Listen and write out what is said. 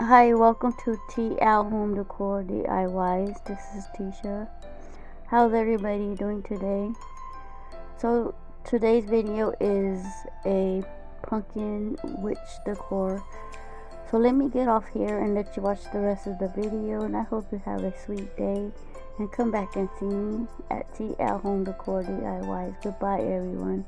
Hi, welcome to TL Home Decor DIYs. This is Tisha. How's everybody doing today? So, today's video is a pumpkin witch decor. So, let me get off here and let you watch the rest of the video. And I hope you have a sweet day. And come back and see me at TL Home Decor DIYs. Goodbye, everyone.